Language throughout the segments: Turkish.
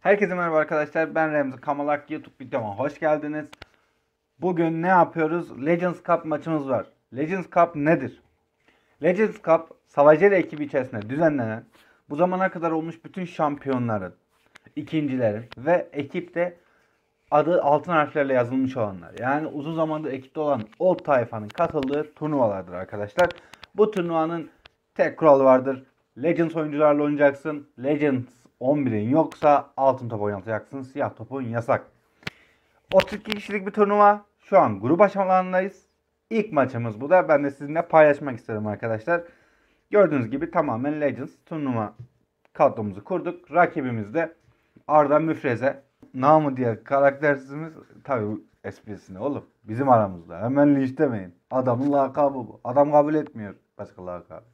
Herkese merhaba arkadaşlar. Ben Remzi Kamalak YouTube videoma hoş geldiniz. Bugün ne yapıyoruz? Legends Cup maçımız var. Legends Cup nedir? Legends Cup Savaşları ekibi içerisinde düzenlenen bu zamana kadar olmuş bütün şampiyonların, ikincilerin ve ekipte adı altın harflerle yazılmış olanlar. Yani uzun zamandır ekipte olan Old Tayfa'nın katıldığı turnuvalardır arkadaşlar. Bu turnuvanın tek kuralı vardır. Legends oyuncularla oynayacaksın. Legends 11'in yoksa altın top oynatacaksın. Siyah topun yasak. 32 kişilik bir turnuva. Şu an grup aşamalarındayız. İlk maçımız bu da. Ben de sizinle paylaşmak istedim arkadaşlar. Gördüğünüz gibi tamamen Legends turnuva kadromuzu kurduk. Rakibimiz de Arda Müfreze. Namı diye karaktersizimiz tabi esprisine oğlum. Bizim aramızda. Hemen linçlemeyin. Adamın lakabı bu. Adam kabul etmiyor başka lakabı.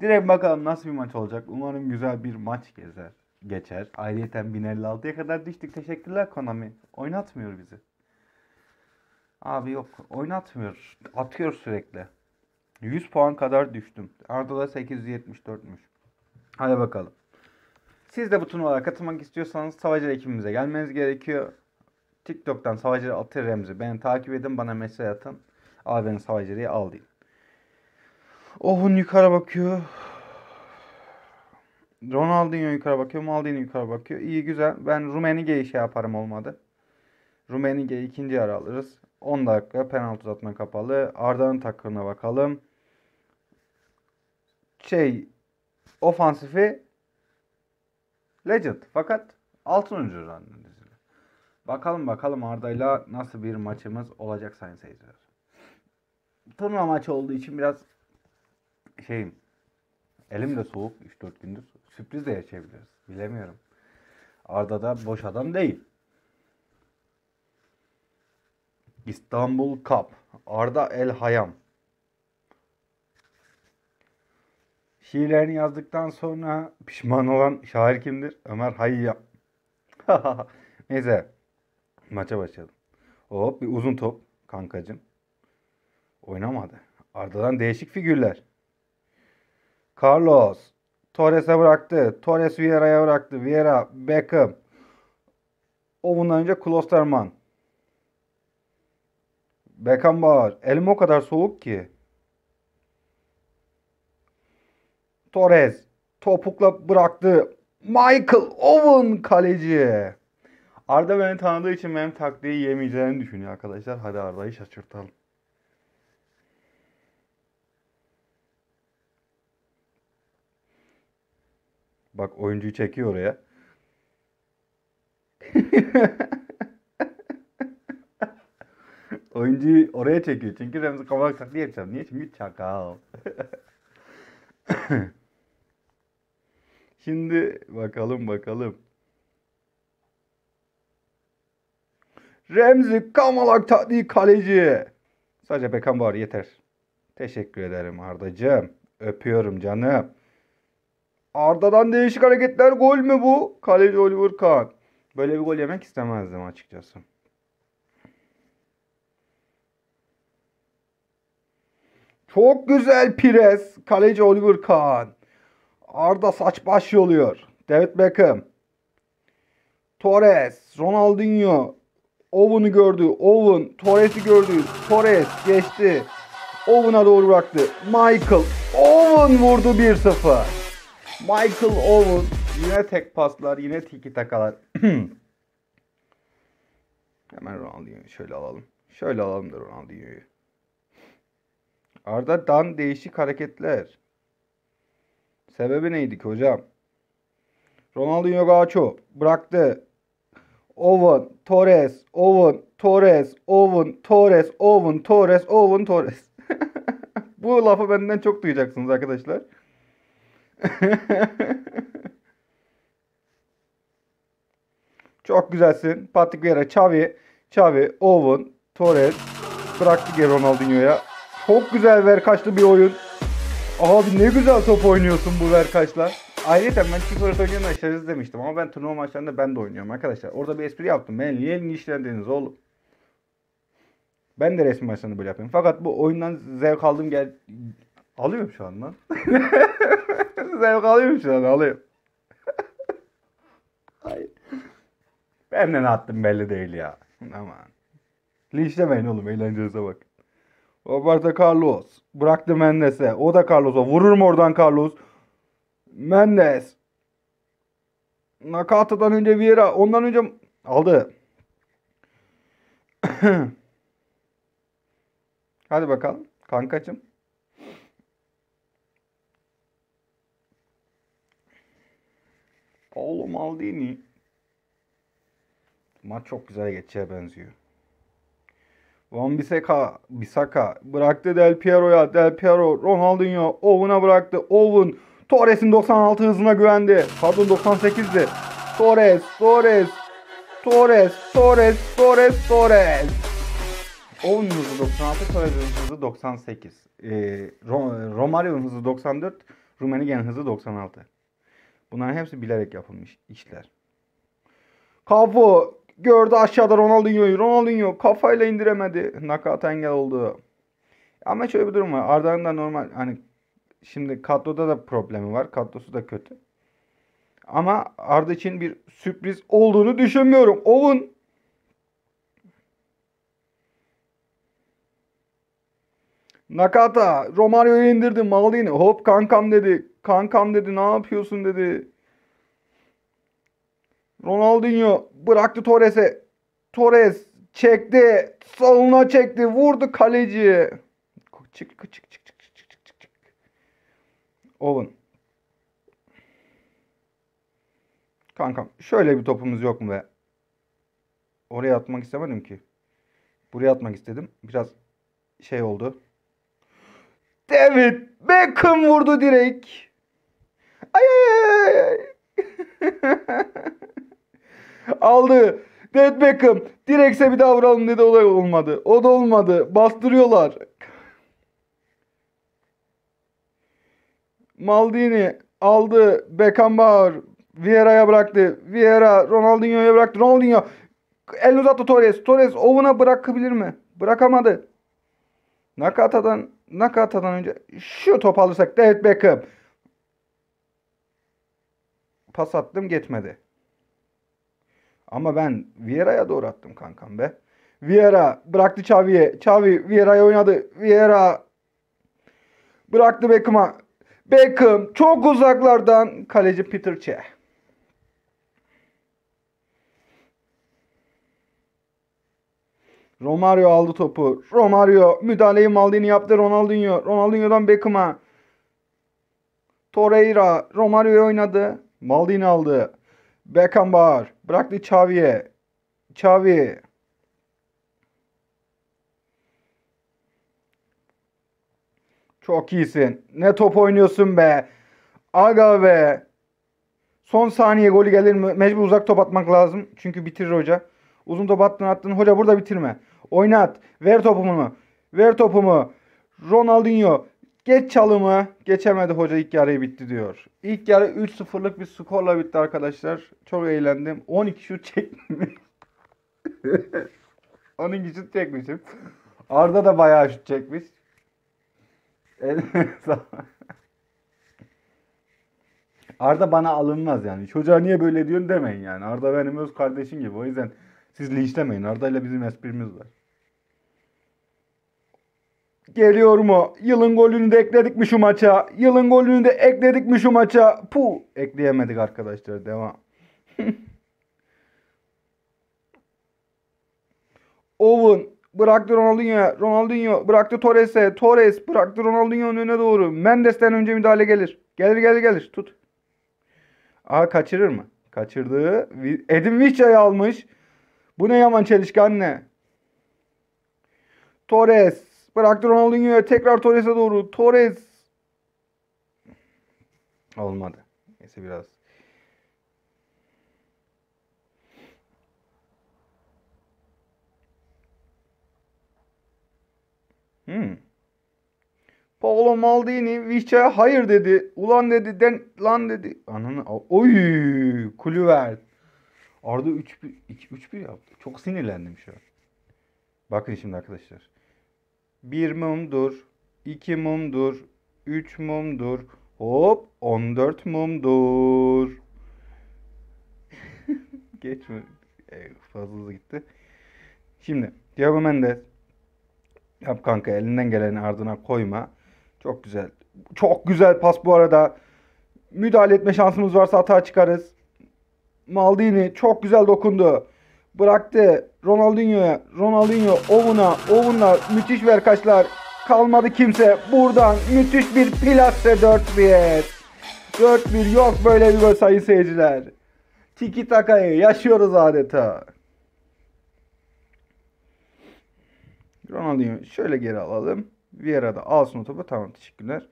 Direkt bakalım nasıl bir maç olacak. Umarım güzel bir maç gezer, geçer. Ayrıyeten 1056'ya kadar düştük. Teşekkürler Konami. Oynatmıyor bizi. Abi yok oynatmıyor. Atıyor sürekli. 100 puan kadar düştüm. Arda da 874'müş. Hadi bakalım. Siz de bu turnuvalara katılmak istiyorsanız Savaşçı ekibimize gelmeniz gerekiyor. TikTok'tan Savaşçı Atır Remzi. Beni takip edin bana mesaj atın. Abi beni Savaşçı'ya al deyin. Ohun yukarı bakıyor. Ronaldinho yukarı bakıyor. Maldini yukarı bakıyor. İyi güzel. Ben Rumenige'yi şey yaparım olmadı. Rumenige'yi ikinci yarı alırız. 10 dakika penaltı uzatma kapalı. Arda'nın takımına bakalım. Şey ofansifi Legend. Fakat altın oyuncu zannediyorum. Bakalım bakalım Arda'yla nasıl bir maçımız olacak sayın seyirciler. Turnuva maçı olduğu için biraz şeyim elim de soğuk 3-4 gündür. Sürpriz de yaşayabiliriz. Bilemiyorum. Arda da boş adam değil. İstanbul Cup. Arda El Hayam. Şiirlerini yazdıktan sonra pişman olan şair kimdir? Ömer Hayyam. Neyse. Maça başlayalım. Hop bir uzun top kankacım. Oynamadı. Arda'dan değişik figürler. Carlos. Torres'e bıraktı. Torres Vieira'ya bıraktı. Vieira, Beckham. O bundan önce Klosterman. Beckham bağır. Elim o kadar soğuk ki. Torres. Topukla bıraktı. Michael Owen kaleci. Arda beni tanıdığı için benim taktiği yemeyeceğini düşünüyor arkadaşlar. Hadi Arda'yı şaşırtalım. Bak oyuncuyu çekiyor oraya. oyuncuyu oraya çekiyor. Çünkü Remzi Kavalak taklidi yapacağım. Niye? Çünkü çakal. Şimdi bakalım bakalım. Remzi Kamalak taklidi kaleci. Sadece Beckham var yeter. Teşekkür ederim Ardacığım. Öpüyorum canım. Arda'dan değişik hareketler gol mü bu? Kaleci Oliver Kahn. Böyle bir gol yemek istemezdim açıkçası. Çok güzel pres. Kaleci Oliver Kahn. Arda saç baş yoluyor. David Beckham. Torres. Ronaldinho. Owen'u gördü. Owen. Torres'i gördü. Torres geçti. Owen'a doğru bıraktı. Michael. Owen vurdu 1-0. Michael Owen yine tek paslar, yine tiki takalar. Hemen Ronaldinho'yu şöyle alalım. Şöyle alalım da Ronaldinho'yu. Arda'dan değişik hareketler. Sebebi neydi ki hocam? Ronaldinho Gacho bıraktı. Owen, Torres, Owen, Torres, Owen, Torres, Owen, Torres, Owen, Torres. Bu lafı benden çok duyacaksınız arkadaşlar. Çok güzelsin. Patrick Vieira, Xavi, Xavi, Owen, Torres bıraktı geri Ronaldinho'ya. Çok güzel verkaçlı bir oyun. Abi ne güzel top oynuyorsun bu verkaçla. Ayrıca ben FIFA oynayana aşırı demiştim ama ben turnuva maçlarında ben de oynuyorum arkadaşlar. Orada bir espri yaptım. Ben niye linçlendiniz oğlum? Ben de resim maçlarında böyle yapıyorum. Fakat bu oyundan zevk aldım gel... Alıyorum şu an lan. zevk alıyorum şu an alıyorum. Hayır. Ben de ne attım belli değil ya. Aman. Linçlemeyin oğlum eğlencenize bak. Roberto Carlos. Bıraktı Mendes'e. O da Carlos'a. Vurur mu oradan Carlos? Mendes. Nakata'dan önce Vieira. Ondan önce aldı. Hadi bakalım. Kankacım. Paolo Maldini. Maç çok güzel geçeceğe benziyor. Van Bissaka, Bissaka bıraktı Del Piero'ya. Del Piero, Ronaldinho, Owen'a bıraktı. Owen, Torres'in 96 hızına güvendi. Pardon 98'di. Torres, Torres, Torres, Torres, Torres, Torres. Owen'un hızı 96, Torres'in hızı 98. Ee, Ro- Romario'nun hızı 94, Rummenigge'nin hızı 96. Bunların hepsi bilerek yapılmış işler. Kafu gördü aşağıda Ronaldinho'yu. Ronaldinho kafayla indiremedi. Nakata engel oldu. Ama şöyle bir durum var. Arda'nın da normal hani şimdi kadroda da problemi var. Kadrosu da kötü. Ama Arda için bir sürpriz olduğunu düşünmüyorum. Owen Nakata Romario'yu indirdi Maldini. Hop kankam dedi. Kankam dedi ne yapıyorsun dedi. Ronaldinho bıraktı Torres'e. Torres çekti. Soluna çekti. Vurdu kaleci. Çık çık çık çık çık çık çık çık. Olun. Kankam şöyle bir topumuz yok mu be? Oraya atmak istemedim ki. Buraya atmak istedim. Biraz şey oldu. David Beckham vurdu direkt. Ay ay ay ay. Aldı. David Beckham. Direkse bir daha vuralım dedi olay olmadı. O da olmadı. Bastırıyorlar. Maldini aldı. Beckenbauer Vieira'ya bıraktı. Vieira Ronaldinho'ya bıraktı. Ronaldinho el uzattı Torres. Torres Owen'a bırakabilir mi? Bırakamadı. Nakata'dan Nakata'dan önce şu top alırsak David Beckham. Pas attım geçmedi. Ama ben Vieira'ya doğru attım kankam be. Vieira bıraktı Xavi'ye. Xavi Vieira'ya oynadı. Vieira bıraktı Beckham'a. Beckham çok uzaklardan kaleci Peter Cech. Romario aldı topu. Romario müdahaleyi Maldini yaptı. Ronaldinho. Ronaldinho'dan Beckham'a. Torreira. Romario oynadı. Maldini aldı. Beckenbauer. Bıraktı Xavi'ye. Xavi. Çok iyisin. Ne top oynuyorsun be. Aga be. Son saniye golü gelir mi? Mecbur uzak top atmak lazım. Çünkü bitirir hoca. Uzun top attın attın. Hoca burada bitirme. Oynat. Ver topumu. Ver topumu. Ronaldinho. Geç çalımı. Geçemedi hoca ilk yarıyı bitti diyor. İlk yarı 3-0'lık bir skorla bitti arkadaşlar. Çok eğlendim. 12 şut çektim. 12 şut çekmişim. Arda da bayağı şut çekmiş. Arda bana alınmaz yani. Çocuğa niye böyle diyorsun demeyin yani. Arda benim öz kardeşim gibi. O yüzden siz linçlemeyin. Arda ile bizim esprimiz var. Geliyor mu? Yılın golünü de ekledik mi şu maça? Yılın golünü de ekledik mi şu maça? Puh. Ekleyemedik arkadaşlar. Devam. Owen bıraktı Ronaldinho'ya. Ronaldinho bıraktı Torres'e. Torres bıraktı Ronaldinho'nun önüne doğru. Mendes'ten önce müdahale gelir. Gelir gelir gelir. Tut. Aha kaçırır mı? Kaçırdı. Edin Vişça'yı almış. Bu ne yaman çelişkan ne? Torres. Bıraktı Ronaldinho'ya. Tekrar Torres'e doğru. Torres. Olmadı. Neyse biraz. Hmm. Paolo Maldini Vişça'ya hayır dedi. Ulan dedi den lan dedi. Ananı oy Kulüver. Arda 3-1 3-1 yaptı. Çok sinirlendim şu an. Bakın şimdi arkadaşlar. 1 mumdur. 2 mumdur. 3 mumdur. Hop 14 mumdur. Geçme. E, fazla hızlı gitti. Şimdi Diego Mendes. Yap kanka elinden geleni ardına koyma. Çok güzel. Çok güzel pas bu arada. Müdahale etme şansımız varsa hata çıkarız. Maldini çok güzel dokundu. Bıraktı Ronaldinho'ya. Ronaldinho Owen'a. Owen'la müthiş verkaçlar. Kalmadı kimse. Buradan müthiş bir plase 4-1. 4-1 yok böyle bir gol sayın seyirciler. Tiki takayı yaşıyoruz adeta. Ronaldinho şöyle geri alalım. Vieira da alsın o topu. Tamam teşekkürler.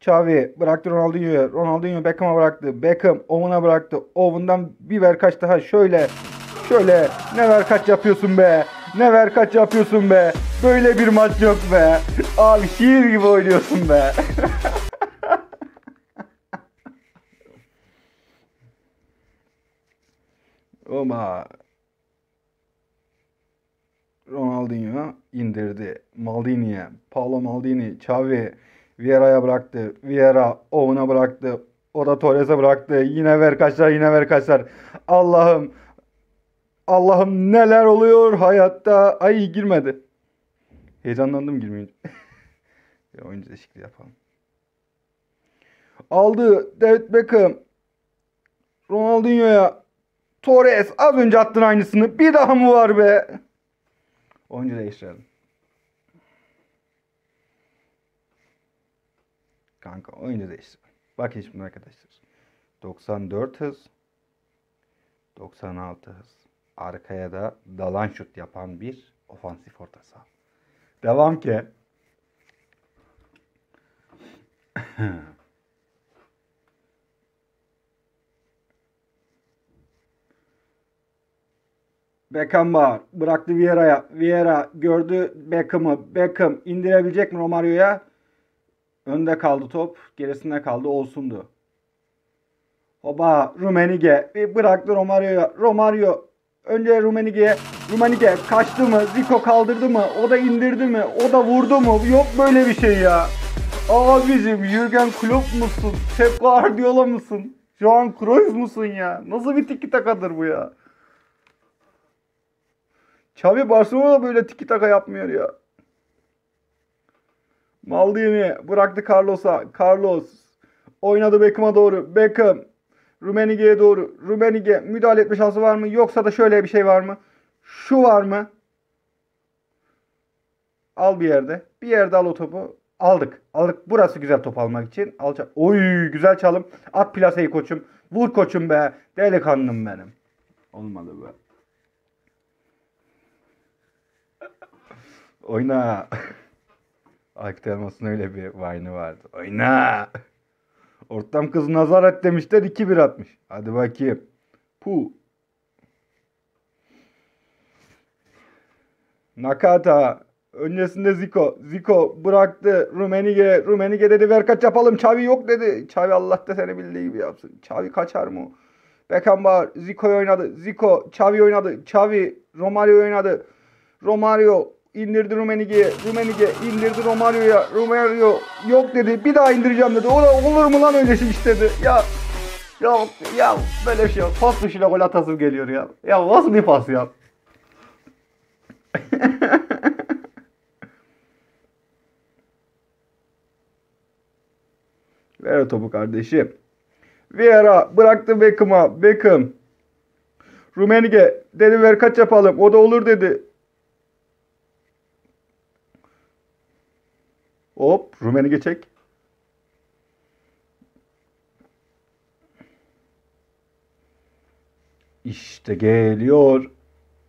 Xavi bıraktı Ronaldinho'ya. Ronaldinho Beckham'a bıraktı. Beckham Owen'a bıraktı. Owen'dan bir ver kaç daha şöyle. Şöyle ne ver kaç yapıyorsun be. Ne ver kaç yapıyorsun be. Böyle bir maç yok be. Abi şiir gibi oynuyorsun be. Oma. Ronaldinho indirdi. Maldini'ye. Paolo Maldini. Xavi. Vieira'ya bıraktı. Vieira Owen'a bıraktı. O da Torres'e bıraktı. Yine ver kaçlar yine ver kaçlar. Allah'ım. Allah'ım neler oluyor hayatta. Ay girmedi. Heyecanlandım girmeyince. ya oyuncu değişikliği yapalım. Aldı David Beckham. Ronaldinho'ya. Torres az önce attın aynısını. Bir daha mı var be? Oyuncu değiştirelim. Kanka oyuncu değiştir. Bak şimdi arkadaşlar. 94 hız. 96 hız. Arkaya da dalan şut yapan bir ofansif orta saha. Devam ki. Beckham var. Bıraktı Vieira'ya. Vieira gördü Beckham'ı. Beckham indirebilecek mi Romario'ya? Önde kaldı top. Gerisinde kaldı. Olsundu. Oba Rumenige bıraktı Romario'ya. Romario önce Rumenige'ye. Rumenige kaçtı mı? Zico kaldırdı mı? O da indirdi mi? O da vurdu mu? Yok böyle bir şey ya. Abicim Jürgen Klopp musun? Pep Guardiola mısın? Johan Cruyff musun ya? Nasıl bir tiki takadır bu ya? Xavi Barcelona böyle tiki taka yapmıyor ya. Maldini bıraktı Carlos'a. Carlos oynadı Beckham'a doğru. Beckham Rumenige'ye doğru. Rumenige müdahale etme şansı var mı? Yoksa da şöyle bir şey var mı? Şu var mı? Al bir yerde. Bir yerde al o topu. Aldık. Aldık. Burası güzel top almak için. Alacak. Oy güzel çalım. At plaseyi koçum. Vur koçum be. Delikanlım benim. Olmadı be. Oyna. Aykut öyle bir vine'ı vardı. Oyna. Ortam kız nazar et demişler 2-1 atmış. Hadi bakayım. Pu. Nakata. Öncesinde Zico. Zico bıraktı. Rumenige. Rumenige dedi ver kaç yapalım. Çavi yok dedi. Çavi Allah da seni bildiği gibi yapsın. Çavi kaçar mı? Beckenbauer. Zico'yu oynadı. Zico. Çavi oynadı. Çavi. Romario oynadı. Romario indirdi Rumenige'ye. Rumenige indirdi Romario'ya. Romario yok dedi. Bir daha indireceğim dedi. O da olur mu lan öyle şey istedi. Ya ya ya böyle şey yok. Pas dışıyla gol atasım geliyor ya. Ya nasıl bir pas ya? Ver o topu kardeşim. Vieira bıraktı Beckham'a. Beckham. Rumenige dedi ver kaç yapalım. O da olur dedi. Hop Rumenige çek. İşte geliyor.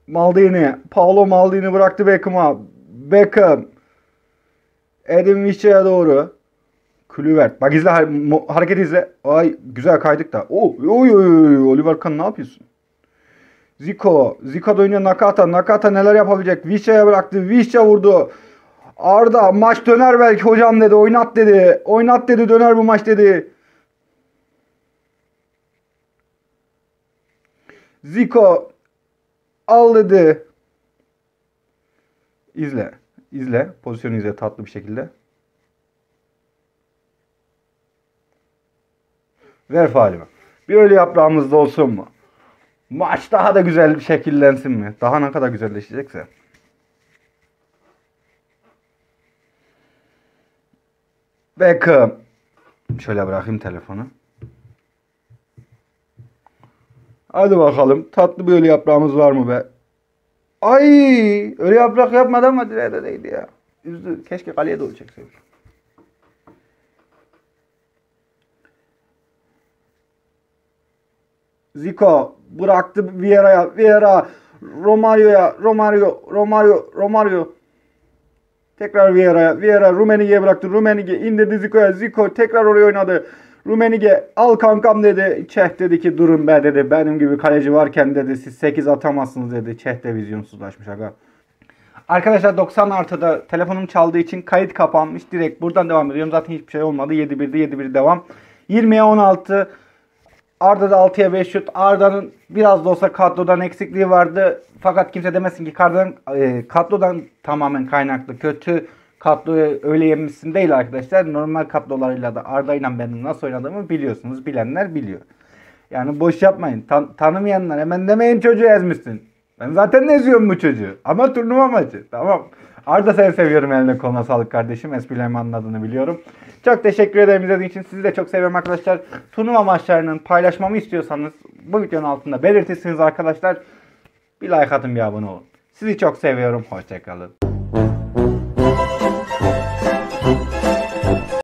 Maldini. Paolo Maldini bıraktı Beckham'a. Beckham. Edin Vişça'ya doğru. Külüvert. Bak izle hareket izle. Ay güzel kaydık da. Oh, oy oy oy Oliver Kahn ne yapıyorsun? Zico. Zico da oynuyor Nakata. Nakata neler yapabilecek? Vişça'ya bıraktı. Vişça vurdu. Arda maç döner belki hocam dedi. Oynat dedi. Oynat dedi döner bu maç dedi. Zico al dedi. İzle. İzle. Pozisyonu izle tatlı bir şekilde. Ver faalime. Bir öyle yaprağımızda olsun mu? Maç daha da güzel şekillensin mi? Daha ne kadar güzelleşecekse. Beckham. Şöyle bırakayım telefonu. Hadi bakalım. Tatlı bir ölü yaprağımız var mı be? Ay, ölü yaprak yapmadan ama direğe de değdi ya. Üzdü. Keşke kaleye doğru çekseydik. Zico bıraktı Vieira'ya. Vieira Romario'ya. Romario, Romario, Romario. Tekrar Vieira'ya. Vieira Rummenigge'ye bıraktı. Rummenigge indirdi Zico'ya. Zico tekrar oraya oynadı. Rummenigge al kankam dedi. Çeh dedi ki durun be dedi. Benim gibi kaleci varken dedi siz 8 atamazsınız dedi. Çeh de vizyonsuzlaşmış aga. Arkadaşlar 90 artıda telefonum çaldığı için kayıt kapanmış. Direkt buradan devam ediyorum. Zaten hiçbir şey olmadı. 7-1'de 7-1 devam. 20'ye 16. Arda'da 6'ya 5 şut. Arda'nın biraz da olsa kadrodan eksikliği vardı. Fakat kimse demesin ki kadrodan, e, kadrodan tamamen kaynaklı. Kötü kadroyu öyle yemişsin değil arkadaşlar. Normal kadrolarıyla da Arda ile benim nasıl oynadığımı biliyorsunuz. Bilenler biliyor. Yani boş yapmayın. Tan- tanımayanlar hemen demeyin çocuğu ezmişsin. Ben zaten eziyorum bu çocuğu. Ama turnuva maçı. Tamam. Arda seni seviyorum eline koluna sağlık kardeşim. Esprilerimi anladığını biliyorum. Çok teşekkür ederim izlediğiniz için. Sizi de çok seviyorum arkadaşlar. Turnuva maçlarının paylaşmamı istiyorsanız bu videonun altında belirtirsiniz arkadaşlar. Bir like atın bir abone olun. Sizi çok seviyorum. Hoşçakalın.